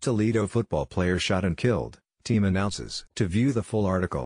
Toledo football player shot and killed, team announces. To view the full article